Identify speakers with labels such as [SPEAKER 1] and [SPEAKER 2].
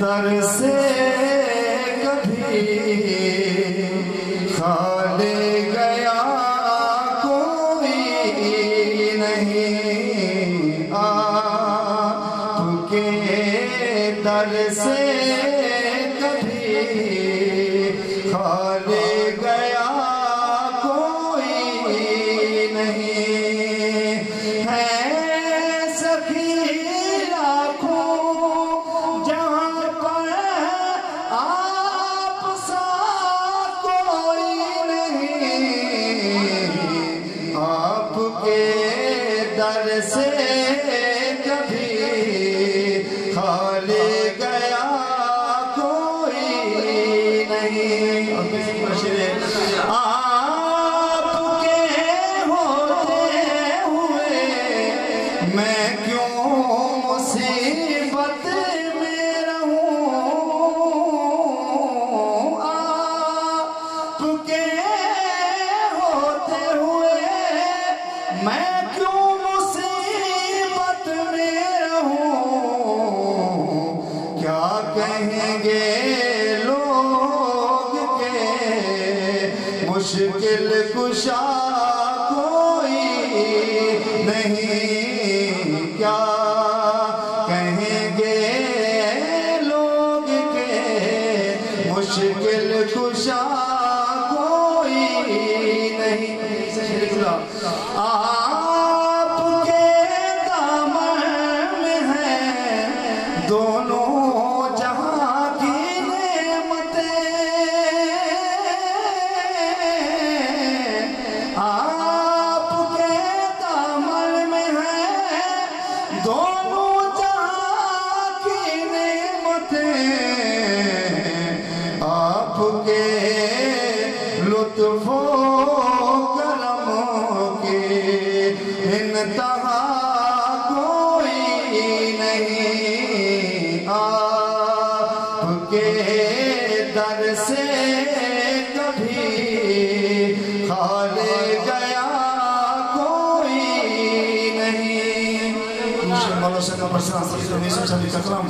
[SPEAKER 1] दर से कभी खाले गया कोई नहीं। आपके दर से कभी खाले गया दर से कभी खाली गया कोई नहीं। आपके होते हुए मैं में क्या कहेंगे लोग के? मुश्किल कुशा कोई नहीं। क्या कहेंगे लोग के? मुश्किल कुशा लुत्फो करम के इंतहा कोई नहीं आपके दर से कभी खाले गया कोई नहीं। मौला से का प्रश्न हमेशा चली कलम